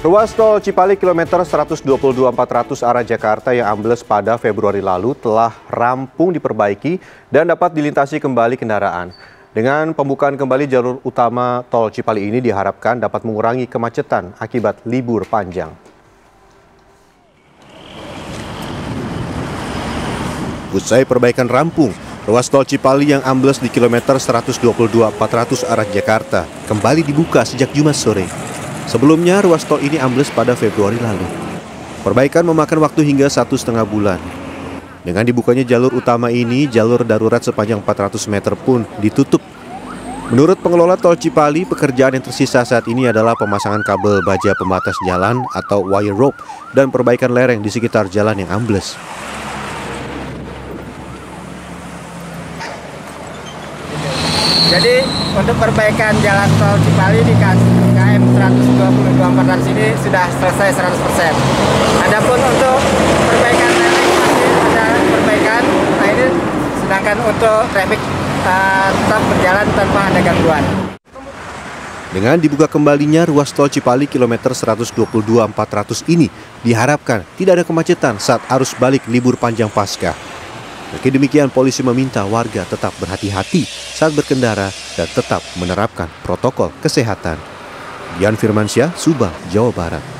Ruas tol Cipali kilometer 122.400 arah Jakarta yang ambles pada Februari lalu telah rampung diperbaiki dan dapat dilintasi kembali kendaraan. Dengan pembukaan kembali jalur utama tol Cipali ini diharapkan dapat mengurangi kemacetan akibat libur panjang. Usai perbaikan rampung, ruas tol Cipali yang ambles di kilometer 122.400 arah Jakarta kembali dibuka sejak Jumat sore. Sebelumnya, ruas tol ini ambles pada Februari lalu. Perbaikan memakan waktu hingga satu setengah bulan. Dengan dibukanya jalur utama ini, jalur darurat sepanjang 400 meter pun ditutup. Menurut pengelola tol Cipali, pekerjaan yang tersisa saat ini adalah pemasangan kabel baja pembatas jalan atau wire rope dan perbaikan lereng di sekitar jalan yang ambles. Jadi untuk perbaikan jalan tol Cipali di KM 122 400 ini sudah selesai 100%. Adapun untuk perbaikan traffic masih ada perbaikan. Nah ini sedangkan untuk traffic uh, tetap berjalan tanpa ada gangguan. Dengan dibuka kembalinya ruas tol Cipali kilometer 122 400 ini diharapkan tidak ada kemacetan saat arus balik libur panjang pasca. Meski demikian, polisi meminta warga tetap berhati-hati saat berkendara dan tetap menerapkan protokol kesehatan. Dian Firmansyah, Subang, Jawa Barat.